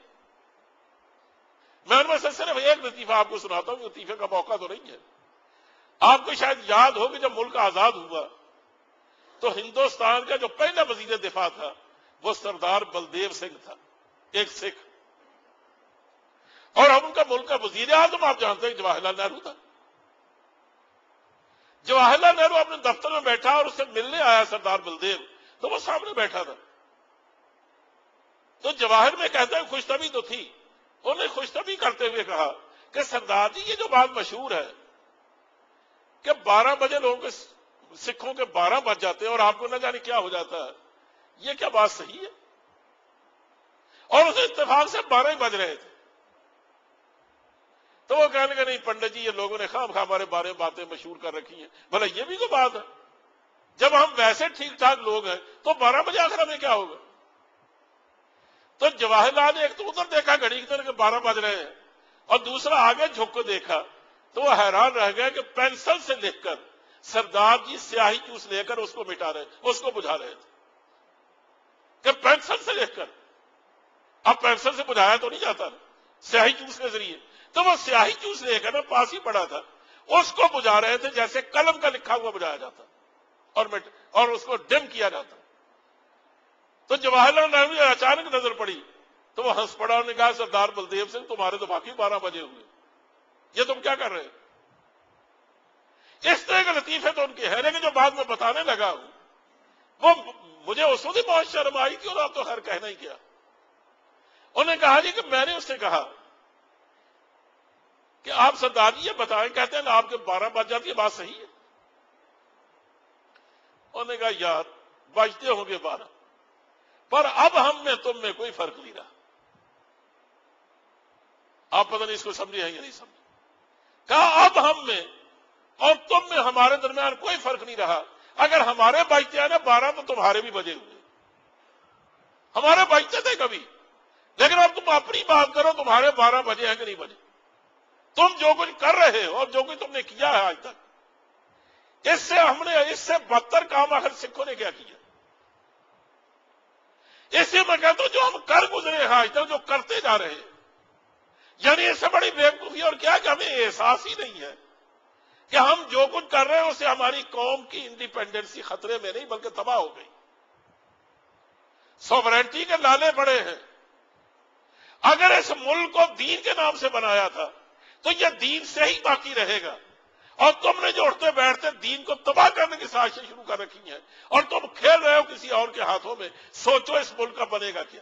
मैं उनमें से सिर्फ़ एक लतीफा आपको सुनाता हूँ, लतीफे का मौका तो नहीं है। आपको शायद याद हो कि जब मुल्क आज़ाद हुआ तो हिंदुस्तान का जो पहला वज़ीर दिफा था, वो सरदार बलदेव सिंह था, एक सिख। और हम उनका मुल्क का वज़ीर आज़म, आप जानते हैं, जवाहरलाल नेहरू था। जवाहरलाल नेहरू अपने दफ्तर में बैठा और उससे मिलने आया सरदार बलदेव तो वो सामने बैठा था। तो जवाहर में कहते हैं खुशतबी तो थी। उन्होंने खुशतबी करते हुए कहा कि सरदार जी, ये जो बात मशहूर है कि 12 बजे लोगों के सिखों के 12 बज जाते हैं और आपको न जाने क्या हो जाता है। ये क्या बात सही है? और उस इतफाक से बारह ही बज रहे थे। तो वो कहने लगे, नहीं, पंडित जी, ये लोगों ने खाम खा हमारे बारे में बातें मशहूर कर रखी हैं। भला ये भी तो बात है। जब हम वैसे ठीक ठाक लोग हैं तो बारह बजे आखिर हमें क्या होगा? तो जवाहरलाल ने एक तो उधर देखा, घड़ी की तरह बारह बज रहे हैं, और दूसरा आगे झुक को देखा तो वो हैरान रह गया कि पेंसिल से लिखकर, सरदार जी स्याही चूस लेकर उसको मिटा रहे उसको बुझा रहे थे। कि पेंसिल से लिखकर, अब पेंसिल से बुझाया तो नहीं जाता, स्याही चूस के ज़रिए। तो वो स्याही चूस लेकर ना पास ही पड़ा था, उसको बुझा रहे थे जैसे कलम का लिखा हुआ बुझाया जाता, और और उसको डिम किया जाता। तो जवाहरलाल नेहरू अचानक नज़र पड़ी तो वो हंस पड़ा और कहा, सरदार बलदेव सिंह, तुम्हारे तो बाकी बारह बजे हुए। ये तुम क्या कर रहे हो? इस तरह के लतीफे तो उनके हैं, लेकिन जो बाद में बताने लगा हूँ, वो मुझे उस वक्त बहुत शर्म आई थी और आप तो हर कहना ही क्या। उन्होंने कहा जी कि मैंने उससे कहा कि आप सरदार जी ये बताएँ, कहते हैं ना आपके बारह बज जाती है, बात सही है। उन्होंने कहा, यार, बजते होंगे बारह। पर अब हम में तुम में कोई फ़र्क नहीं रहा। आप पता नहीं इसको समझे हैं या नहीं समझे। कहा, अब हम में और तुम में हमारे दरमियान कोई फ़र्क नहीं रहा। अगर हमारे बजते हैं ना बारह तो तुम्हारे भी बजे हुए। हमारे बजते थे कभी। लेकिन अब तुम अपनी बात करो, तुम्हारे बारह बजे हैं कि नहीं बजे। तुम जो कुछ कर रहे हो और जो कुछ तुमने किया है आज तक, इससे हमने, इससे बदतर काम आखिर सिखों ने क्या किया? इससे मैं कहता हूँ जो हम कर गुजरे हैं आज तक जो करते जा रहे हैं। यानी इससे बड़ी बेवकूफ़ी और क्या कि हमें एहसास ही नहीं है कि हम जो कुछ कर रहे हैं उससे हमारी कौम की इंडिपेंडेंसी खतरे में नहीं, बल्कि तबाह हो गई। सॉवरेंटी के लाले पड़े हैं। अगर इस मुल्क को दीन के नाम से बनाया था तो यह दीन से ही बाकी रहेगा। और तुमने जो उठते बैठते दीन को तबाह करने की साजिशें शुरू कर रखी हैं, और तुम खेल रहे हो किसी और के हाथों में, सोचो इस मुल्क का बनेगा क्या?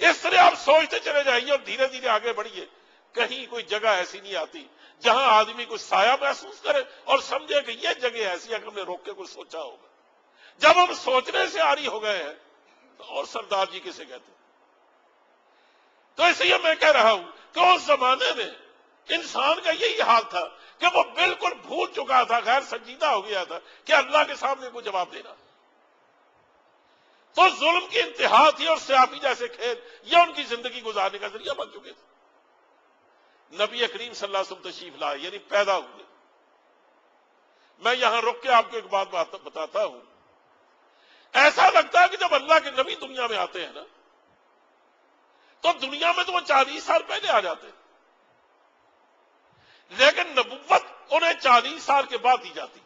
इस तरह आप सोचते चले जाइए और धीरे धीरे आगे बढ़िए। कहीं कोई जगह ऐसी नहीं आती जहाँ आदमी कुछ साया महसूस करे और समझे कि यह जगह ऐसी है कि हमने रोक के कुछ सोचा होगा। जब हम सोचने से आरी हो गए हैं तो और सरदार जी किसे कहते तो इसलिए मैं कह रहा हूँ कि उस जमाने में इंसान का यही हाल था कि वो बिल्कुल भूल चुका था, गैर संजीदा हो गया था कि अल्लाह के सामने को जवाब देना। तो जुल्म की इंतहा थी और सियाफी जैसे खेल यह उनकी ज़िंदगी गुजारने का ज़रिया बन चुके थे। नबी करीम सल्लल्लाहु तशरीफ़ लाए, यानी पैदा हुए। मैं यहाँ रुक के आपको एक बात बताता हूँ। ऐसा लगता है कि जब अल्लाह के नबी दुनिया में आते हैं ना तो दुनिया में तो वो चालीस साल पहले आ जाते लेकिन नबुवत उन्हें चालीस साल के बाद दी जाती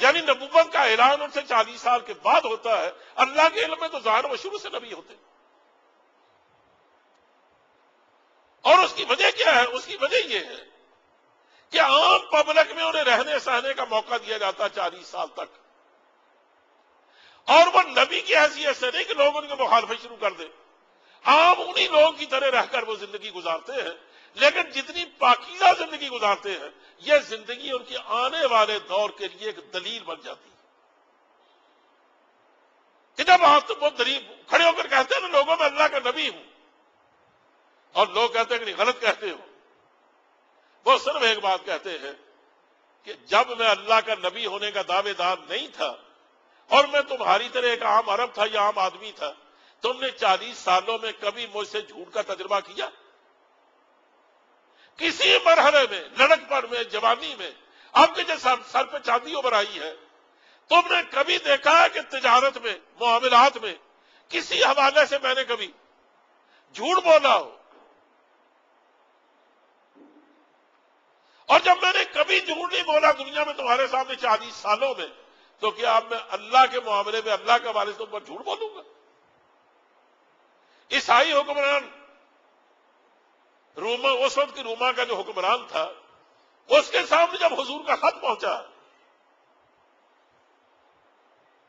यानी नबूबत का ऐलान उनसे चालीस साल के बाद होता है। अल्लाह के इल्म तो ज़ाहिर वो शुरू से नबी होते और उसकी वजह क्या है? उसकी वजह यह है कि आम पब्लिक में उन्हें रहने सहने का मौका दिया जाता है चालीस साल तक। और वह नबी की हैसियत से नहीं कि लोग उनके मुखालफत शुरू कर दे। आम उन्हीं लोगों की तरह रहकर वो ज़िंदगी गुजारते हैं। लेकिन जितनी पाकिजा ज़िंदगी गुजारते हैं, यह ज़िंदगी उनके आने वाले दौर के लिए एक दलील बन जाती है। कि जब आप तो वो दलील खड़े होकर कहते हैं ना लोगों में अल्लाह का नबी हूँ। और लोग कहते हैं कि नहीं, गलत कहते हो। वो सिर्फ़ एक बात कहते हैं कि जब मैं अल्लाह का नबी होने का दावेदार नहीं था, और मैं तुम्हारी तरह एक आम अरब था या आम आदमी था, तुमने चालीस सालों में कभी मुझसे झूठ का तजुर्बा किया? किसी मरहले में लड़कपन में जवानी में आपके जो सर, सर पे चांदी उभर आई है तुमने कभी देखा है कि तजारत में मामलात में किसी हवाले से मैंने कभी झूठ बोला हो? और जब मैंने कभी झूठ नहीं बोला दुनिया में तुम्हारे सामने चालीस सालों में तो क्या अब मैं अल्लाह के मामले में अल्लाह के हवाले से तुम पर झूठ बोलूँगा? ईसाई हुक्मरान रोमा, उस वक्त की रोमा का जो हुक्मरान था, उसके सामने जब हजूर का खत पहुँचा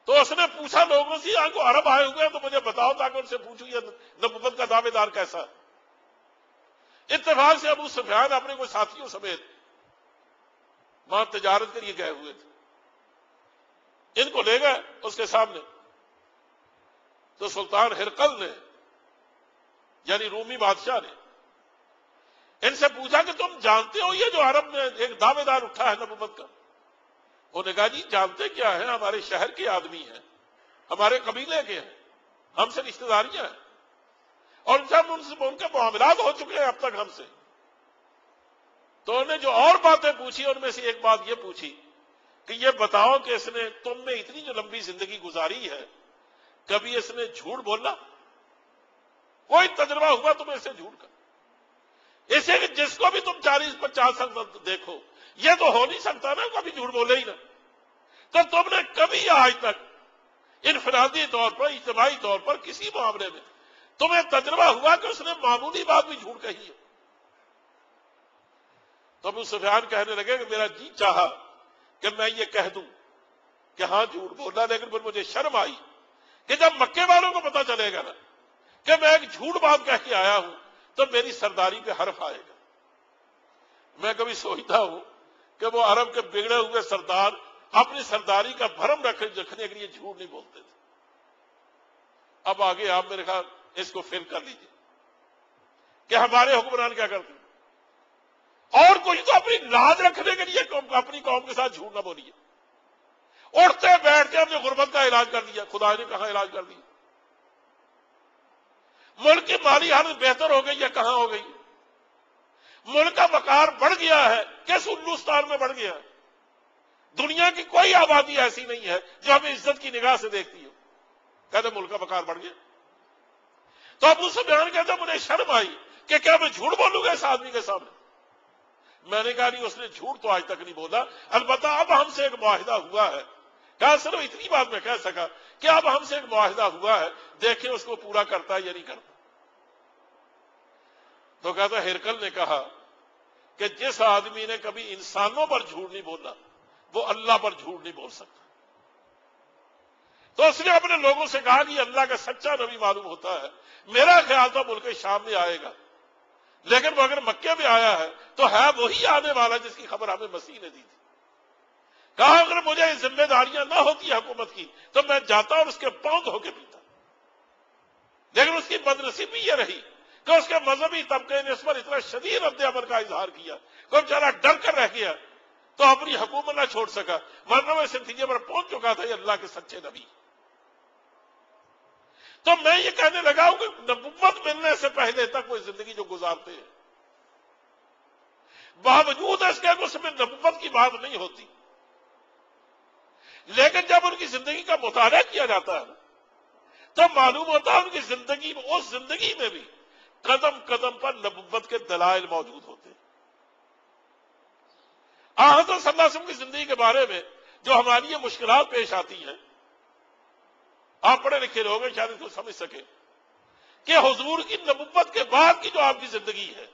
तो उसने पूछा लोगों से, यहाँ को अरब आए हुए हैं तो मुझे बताओ ताकि उनसे पूछू, ये नबूबत का दावेदार कैसा? इतफाक से अबू सुफियान अपने कोई साथियों समेत वहाँ तजारत के लिए गए हुए थे। इनको ले गए उसके सामने। तो सुल्तान हिरकल ने, यानी रूमी बादशाह ने इनसे पूछा कि तुम जानते हो ये जो अरब में एक दावेदार उठा है नबूबत का उन्होंने कहा, जी, जानते क्या है? हमारे शहर के आदमी हैं। हमारे कबीले के हैं। हमसे रिश्तेदारियाँ हैं। और जब उनसे, उनके मामला हो चुके हैं अब तक हमसे। तो उन्होंने जो और बातें पूछी, उनमें से एक बात यह पूछी कि ये बताओ कि इसने तुम में इतनी जो लंबी ज़िंदगी गुजारी है, कभी इसने झूठ बोला? कोई तजर्बा हुआ तुम्हें इसे झूठ का? इसे जिसको भी तुम चालीस, पचास साल देखो, ये तो हो नहीं सकता ना, कभी झूठ बोले ही ना। तो तुमने कभी आज तक इनफरादी तौर पर, इज्तमाही तौर पर किसी मामले में तुम्हें तजर्बा हुआ कि उसने मामूली बात भी झूठ कही है? तो अबू सुफियान कहने लगे कि मेरा जी चाहा कि मैं ये कह दूँ कि हाँ, झूठ बोला लेकिन फिर मुझे शर्म आई कि जब मक्के वालों को पता चलेगा ना कि मैं एक झूठ बात कह के आया हूँ तो मेरी सरदारी पे हर्फ आएगा। मैं कभी सोचता हूँ कि वो अरब के बिगड़े हुए सरदार अपनी सरदारी का भरम रख रखने के लिए झूठ नहीं बोलते थे। अब आगे आप मेरे ख्याल इसको फिल कर लीजिए। कि हमारे हुक्मरान क्या करते और कुछ तो अपनी लाज रखने के लिए अपनी कौम के साथ झूठ ना बोलिए। उठते बैठते हमने गुर्बत का इलाज कर दिया खुदा ने कहा इलाज कर दिया। मुल्क की माली हालत बेहतर हो गई है कहाँ हो गई? मुल्क का वकार बढ़ गया है। किस उल्लुस्तान में बढ़ गया है? दुनिया की कोई आबादी ऐसी नहीं है जो हमें इज़्ज़त की निगाह से देखती हो। कहते मुल्क का वकार बढ़ गया। तो अब उस बयान कहते मुझे शर्म आई कि क्या मैं झूठ बोलूँगा इस आदमी के सामने? मैंने कहा, नहीं, उसने झूठ तो आज तक नहीं बोला। अलबत् अब हमसे एक मुआहिदा हुआ है। कहा, सिर्फ़ इतनी बात मैं कह सका कि अब हमसे एक मुआहिदा हुआ है। देखें उसको पूरा करता है या नहीं करता? तो कहता हिरकल ने कहा कि जिस आदमी ने कभी इंसानों पर झूठ नहीं बोला, वो अल्लाह पर झूठ नहीं बोल सकता। तो उसने अपने लोगों से कहा कि अल्लाह का सच्चा नबी मालूम होता है। मेरा ख्याल था मुल्क शाम में आएगा। लेकिन वो अगर मक्के में आया है तो है वही आने वाला जिसकी खबर हमें मसीह ने दी थी। कहा, अगर मुझे जिम्मेदारियाँ ना होती हुकूमत की तो मैं जाता और उसके पाँव धो के पीता। लेकिन उसकी बदनसीबी यह रही कि उसके मजहबी तबके ने इस पर इतना शदीद रद्द अमल का इजहार किया कोई बेचारा डर कर रह गया तो अपनी हुकूमत ना छोड़ सका। वरना इस नतीजे पर पहुँच चुका था अल्लाह के सच्चे नबी। तो मैं ये कहने लगा हूँ कि नबुवत मिलने से पहले तक वो ज़िंदगी जो गुजारते हैं। बावजूद इसके उसमें नबुवत की बात नहीं होती। लेकिन जब उनकी ज़िंदगी का मुताला किया जाता है तो मालूम होता है उनकी ज़िंदगी में उस ज़िंदगी में भी कदम कदम पर नबुवत के दलाइल मौजूद होते हैं। आहत सल्लासम की ज़िंदगी के बारे में जो हमारी ये मुश्किल पेश आती हैं, आप पढ़े लिखे लोग शायद इसको समझ सके कि हजूर की नबुवत के बाद की जो आपकी ज़िंदगी है,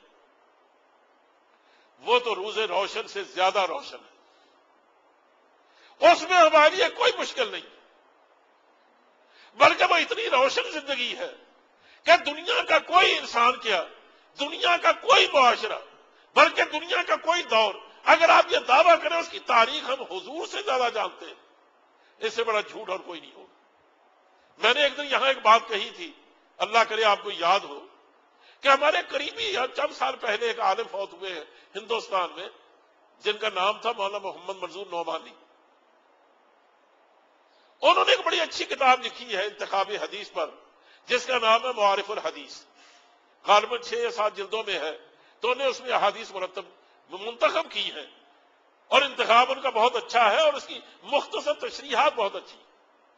वो तो रूजे रोशन से ज़्यादा रोशन है। उसमें हमारे कोई मुश्किल नहीं, बल्कि वो इतनी रोशन ज़िंदगी है कि दुनिया का कोई इंसान क्या दुनिया का कोई मुआशरा, बल्कि दुनिया का कोई दौर, अगर आप ये दावा करें, उसकी तारीख हम हुजूर से ज़्यादा जानते हैं। इससे बड़ा झूठ और कोई नहीं होगा। मैंने एक दिन यहाँ एक बात कही थी, अल्लाह करे आपको याद हो, कि हमारे करीबी चंद साल पहले एक आलिम फौत हुए हैं हिंदुस्तान में, जिनका नाम था मौलाना मोहम्मद मंजूर नौमानी उन्होंने एक बड़ी अच्छी किताब लिखी है इंतखाबी हदीस पर। जिसका नाम है मुआरिफुल हदीस। गालबन छह या सात जिल्दों में है तो उन्हें उसमें हदीस मुरतब मुंतखब की है। और इंतखाब उनका बहुत अच्छा है और उसकी मुख्तसर तशरीहत बहुत अच्छी,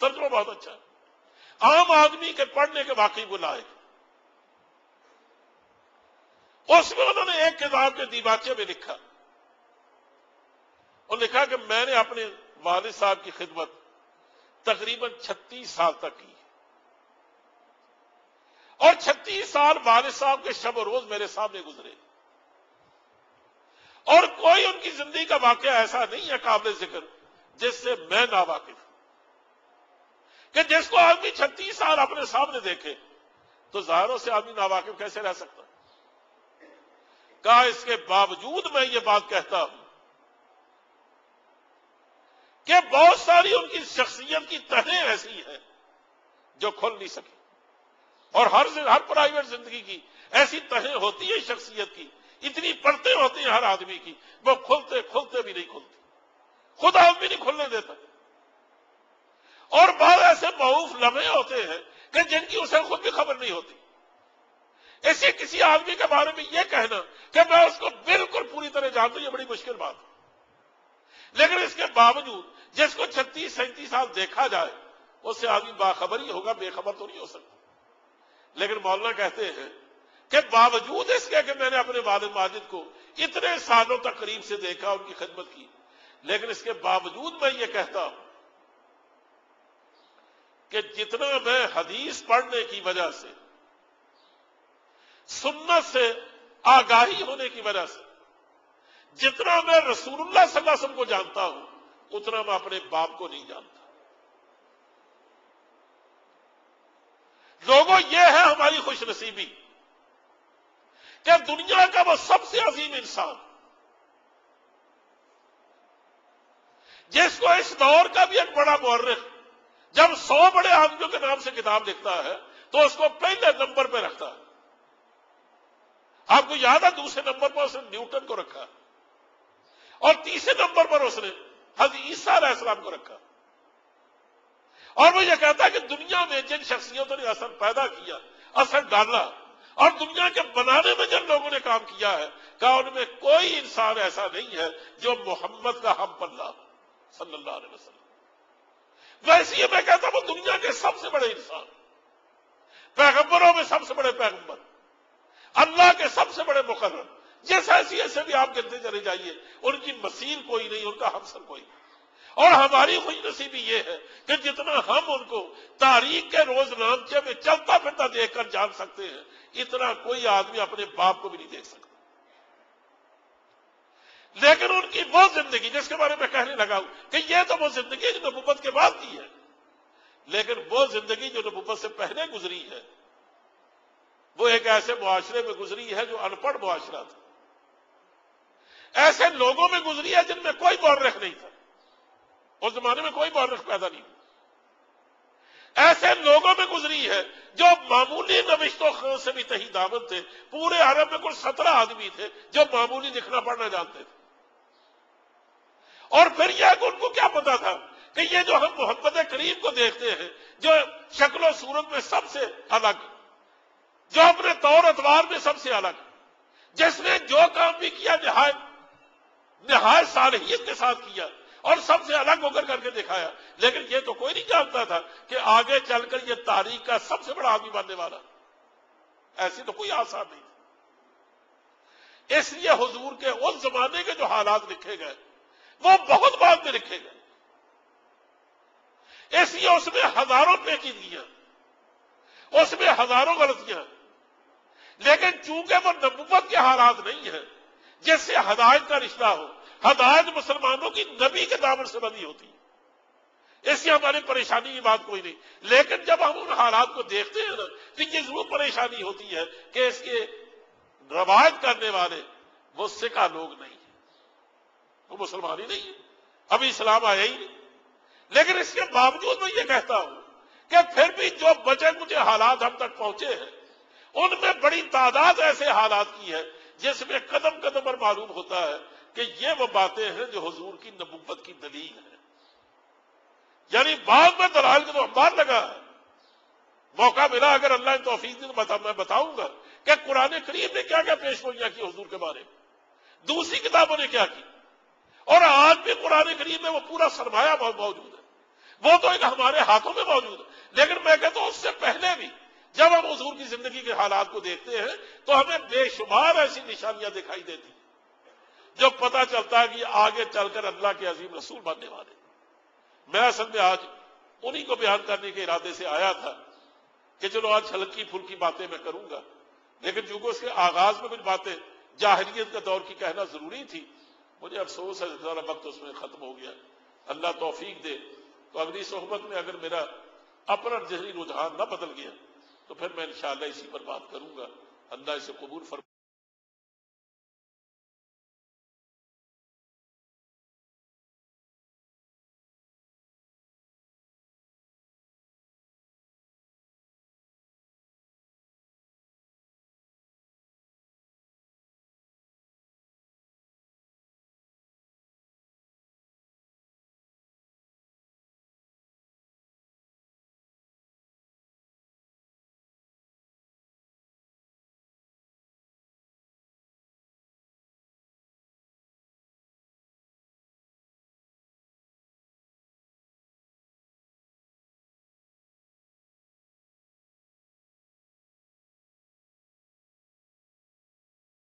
तर्जमा बहुत अच्छा है। आम आदमी के पढ़ने के वाकई बुलाए उसमें उन्होंने एक किताब के दीबाचे में लिखा। और लिखा कि मैंने अपने वालिद साहब की खिदमत तकरीबन 36 साल तक की। और 36 साल वालिद साहब के शब रोज मेरे सामने गुजरे। और कोई उनकी ज़िंदगी का वाक्य ऐसा नहीं है काबिल ज़िक्र, जिससे मैं नावाकिफ कि जिसको आदमी छत्तीस साल अपने सामने देखे तो जाहिरों से आदमी नावाकिफ कैसे रह सकता? कहा, इसके बावजूद मैं ये बात कहता हूँ कि बहुत सारी उनकी शख्सियत की तहें ऐसी हैं जो खुल नहीं सकी। और हर हर प्राइवेट ज़िंदगी की। ऐसी तहें होती है शख्सियत की। इतनी पड़ते होती हैं हर आदमी की। वो खुलते खुलते भी नहीं खुलते। खुद आदमी नहीं खुलने देता। और बाद ऐसे मऊफ लम्हे होते हैं कि जिनकी उसे खुद भी खबर नहीं होती। ऐसे किसी आदमी के बारे में यह कहना कि मैं उसको बिल्कुल पूरी तरह जानता यह बड़ी मुश्किल बात है। लेकिन इसके बावजूद जिसको छत्तीस, सैंतीस साल देखा जाए, उससे आदमी बाखबर ही होगा, बेखबर तो नहीं हो सकता। लेकिन मौलाना कहते हैं कि बावजूद इसके कि मैंने अपने वालिद माजिद को इतने सालों तक करीब से देखा, उनकी खिदमत की, लेकिन इसके बावजूद मैं ये कहता हूँ कि जितना मैं हदीस पढ़ने की वजह से, सुन्नत से आगाही होने की वजह से, जितना मैं रसूलुल्लाह सल्लल्लाहु अलैहि वसल्लम को जानता हूँ, उतना मैं अपने बाप को नहीं जानता। लोगों, ये है हमारी खुशनसीबी। कि दुनिया का वो सबसे अजीम इंसान, जिसको इस दौर का भी एक बड़ा मौरख जब सौ बड़े आदमियों के नाम से किताब लिखता है तो उसको पहले नंबर पर रखता है। आपको याद है, दूसरे नंबर पर उसने न्यूटन को रखा, और तीसरे नंबर पर उसने हज ईसा को रखा। और वो ये कहता है कि दुनिया में जिन शख्सियतों ने असर पैदा किया, असर डाला, और दुनिया के बनाने में जिन लोगों ने काम किया है कहा उनमें कोई इंसान ऐसा नहीं है जो मोहम्मद का हम पल्ला, सल्लल्लाहु अलैहि वसल्लम। वैसे ही मैं कहता हूँ दुनिया के सबसे बड़े इंसान, पैगंबरों में सबसे बड़े पैगंबर, अल्लाह के सबसे बड़े मुकर्र जिस हैसियत से भी आप गिनते चले जाइए, उनकी मसील कोई नहीं, उनका हमसर कोई नहीं। और हमारी खुश नसीबी यह है कि जितना हम उनको तारीख के रोज नामचे में चलता फिरता देखकर जान सकते हैं, इतना कोई आदमी अपने बाप को भी नहीं देख सकता। लेकिन उनकी वो ज़िंदगी जिसके बारे में कहने लगा हूँ कि यह तो वो ज़िंदगी जो नबूबत के बाद की है, लेकिन वो ज़िंदगी जो नबूबत से पहले गुजरी है, वो एक ऐसे मुआशरे में गुजरी है जो अनपढ़ मुआशरा था। ऐसे लोगों में गुजरी है जिनमें कोई मौरख नहीं था। उस जमाने में कोई मौरख पैदा नहीं ऐसे लोगों में गुजरी है, जो मामूली नविश्तों खान से भी तही दामन थे, पूरे अरब में कुल सत्रह आदमी थे, जो मामूली लिखना पढ़ना जानते थे। और फिर यह उनको क्या पता था कि ये जो हम मोहम्मद करीम को देखते हैं, जो शक्लो सूरत में सबसे अलग, जो अपने तौर अतवार में सबसे अलग, जिसने जो काम भी किया, निहाय निहाय सालहियत के साथ किया। और सबसे अलग होकर करके दिखाया। लेकिन ये तो कोई नहीं जानता था कि आगे चलकर ये तारीख का सबसे बड़ा आदमी बनने वाला। ऐसी तो कोई आसार नहीं इसलिए हुजूर के उस जमाने के जो हालात लिखे गए, वो बहुत बाद में लिखे गए। इसलिए उसमें हज़ारों पेचीदगियाँ उसमें हज़ारों गलतियाँ लेकिन चूँकि वो नबूबत के हालात नहीं है, जिससे हदायत का रिश्ता हो हदायत मुसलमानों की नबी के दामन से बनी होती है। ऐसी हमारी परेशानी की बात कोई नहीं। लेकिन जब हम उन हालात को देखते हैं ना तो ये ज़रूर परेशानी होती है कि इसके रवायत करने वाले वो सिका लोग नहीं है। वो मुसलमान ही नहीं है। अभी इस्लाम आया ही नहीं। लेकिन इसके बावजूद मैं ये कहता हूँ कि फिर भी जो बचे मुझे हालात हम तक पहुँचे हैं, उनमें बड़ी तादाद ऐसे हालात की है, जिसमें कदम कदम पर मालूम होता है कि ये वो बातें हैं जो हजूर की नबूबत की दलील है। यानी बाद में दलाल के तो अखबार लगा है। मौका मिला अगर अल्लाह ने तोफीक दी तो बता, मैं बताऊँगा कि कुरान करीम ने क्या क्या पेश गोइयाँ की हजूर के बारे में। दूसरी किताबों ने क्या की? और आज भी कुरान करीम में वो पूरा सरमाया मौजूद है। वो तो एक हमारे हाथों में मौजूद है। लेकिन मैं कहता हूँ उससे पहले भी जब हम हजूर की ज़िंदगी के हालात को देखते हैं तो हमें बेशुमार ऐसी निशानियाँ दिखाई देती। जो पता चलता है कि आगे चलकर अल्लाह के अजीम रसूल बनने वाले मैं असल में आज उन्हीं को बयान करने के इरादे से आया था कि चलो आज हल्की फुल्की बातें मैं करूँगा। लेकिन चूँकि उसके आगाज़ में कुछ बातें जाहरीत का दौर की कहना ज़रूरी थी, मुझे अफसोस है जरा वक्त उसमें खत्म हो गया। अल्लाह तोफीक दे। तो अगली सोहबत में अगर मेरा अपना जहरी रुझान न बदल गया तो फिर मैं इंशाला इसी पर बात करूँगा। अल्लाह इसे कबूल फरमा